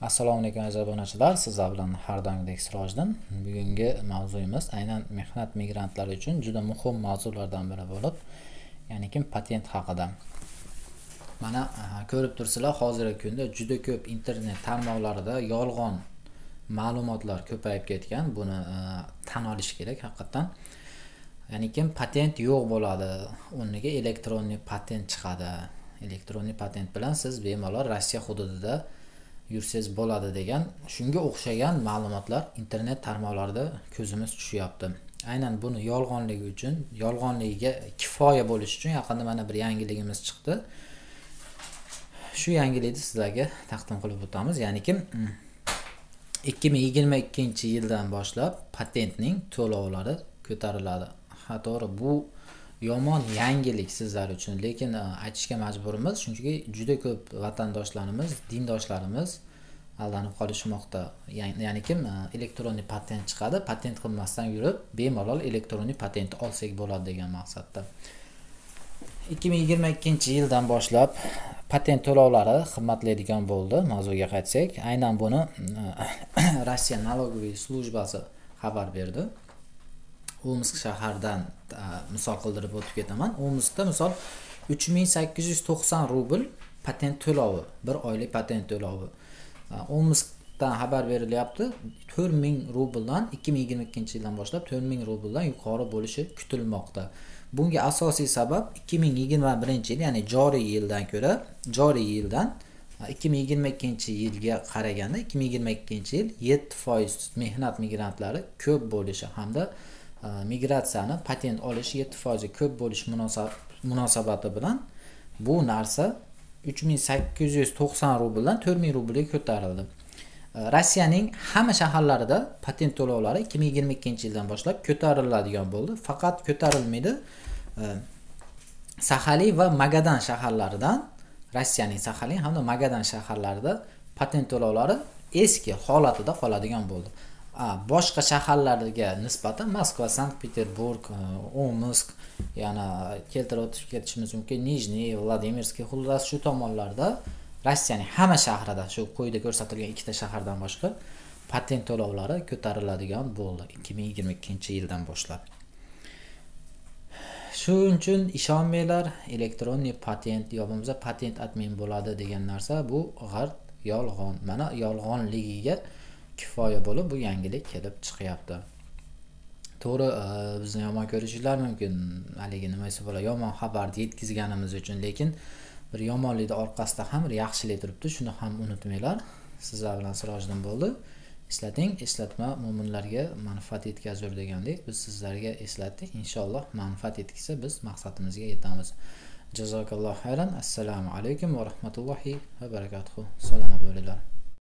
assalomu alaykum aziz obunachilar. Sizlar bilan har doimgidek sirojdin bugungi mavzuyimiz aynan mehnat migrantlari uchun juda muhim mavzulardan biri bo'lib ya'ni kim patent haqida. Mana e, ko'rib turibsizlar hozirgi kunda juda ko'p internet tarmoqlarida yolg'on ma'lumotlar ko'payib ketgan. Buni e, tan olish kerak haqiqatdan. Ya'ni kim patent yo'q bo'ladi o'rniga elektronniy patent chiqadi. Elektronniy patent bilan siz bemalol rossiya hududida yursangiz bo'ladi degan shunga o'xshagan ma'lumotlar internet tarmoqlarida ko'zimiz tushyapti. Aynan buni yolg'onligi uchun yolg'onligiga kifoya bo'lishi uchun yaqinda mana bir yangiligimiz chiqdi. Shu yangilikni sizlarga taqdim qilib o'tamiz. Ya'niki ikki ming mm. yigirma ikkinchi yildan boshlab patentning to'lovlari ko'tariladi ha to'g'ri bu yomon yangilik sizlar uchun. Lekin e, aytishga majburmiz. Chunki juda ko'p vatandoshlarimiz dindoshlarimiz aldanib qolishmoqda. Ya'ni kim? E, elektronniy patent chiqadi patent qilmasdan yurib bemalol elektronniy patent olsak bo'ladi degan maqsadda. ikki ming yigirma ikkinchi yildan boshlab patent to'lovlari qimmatlaydigan bo'ldi. Mavzuga qaytsak aynan buni e, rossiya налоговый службasi xabar berdi. Omsk shahardan misol qildirib o'tib ketaman. Omskda misol uch ming sakkiz yuz to'qson rubl patent to'lovi bir oylik patent to'lovi. Omskdan xabar berilyapti. To'rt ming rubldan ikki ming yigirma ikkinchi yildan boshlab to'rt ming rubldan yuqori bo'lishi kutilmoqda. Bunga asosiy sabab ikki ming yigirma birinchi yil ya'ni joriy yildan ko'ra joriy yildan ikki ming yigirma ikkinchi yilga qaraganda ikki ming yigirma ikkinchi yil yetti foiz mehnat migrantlari ko'p bo'lishi hamda E, migratsiyani patent olish yetti foizga ko'p bo'lish munosabati bilan bu narsa uch ming sakkiz yuz to'qson rubldan to'rt ming rublga ko'tarildi. E, rossiyaning hamma shaharlarida patent to'lovlari ikki ming yigirma ikkinchi yildan boshlab ko'tariladigan bo'ldi. Faqat ko'tarilmaydi e, saxalin va magadan shaharlaridan rossiyaning saxalin hamda magadan shaharlarida patent to'lovlari eski holatida qoladigan bo'ldi. Boshqa shaharlarga nisbatan moskva sankt peterburg omsk e, yana keltirib o'tib ketishimiz mumkin. Nijniy vladimirskiy xullas shu tomonlarda rossiyaning hamma shahrida shu quyida ko'rsatilgan ikkita shahardan boshqa patent to'lovlari ko'tariladigan bo'ldi ikki ming yigirma ikkinchi yildan boshlab. Shuning uchun ishonmanglar elektronniy patent yo bo'lmasa patent admin bo'ladi degan narsa bu g'art yolg'on mana yolg'onligiga kifoya bo'lib bu yangilik kelib chiqyapti. To'g'ri e, bizni yomon ko'rishinglar mumkin. Haligi nima desa bo'ladi? Yomon xabarni yetkazganimiz uchun. Lekin bir yomonlikni orqasida ham bir yaxshilik turibdi. Shuni ham unutmanglar. Sizlar bilan sirojiddin bo'ldi. Eslating eslatma mo'minlarga manfaat yetkazur degandek biz sizlarga eslatdik. Inshaalloh manfaat yetkazsa biz maqsadimizga yetamiz. Jazokalloh xayran. Assalomu alaykum va rahmatullohi va barakatuhu salomat bo'linglar